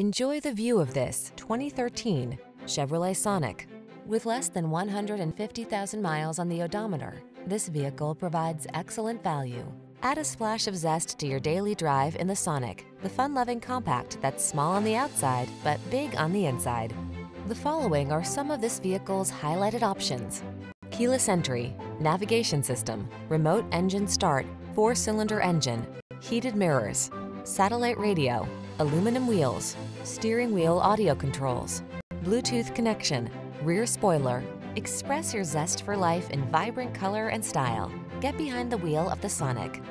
Enjoy the view of this 2013 Chevrolet Sonic. With less than 150,000 miles on the odometer, this vehicle provides excellent value. Add a splash of zest to your daily drive in the Sonic, the fun-loving compact that's small on the outside but big on the inside. The following are some of this vehicle's highlighted options. Keyless entry, navigation system, remote engine start, four-cylinder engine, heated mirrors, satellite radio, aluminum wheels, steering wheel audio controls, Bluetooth connection, rear spoiler. Express your zest for life in vibrant color and style. Get behind the wheel of the Sonic.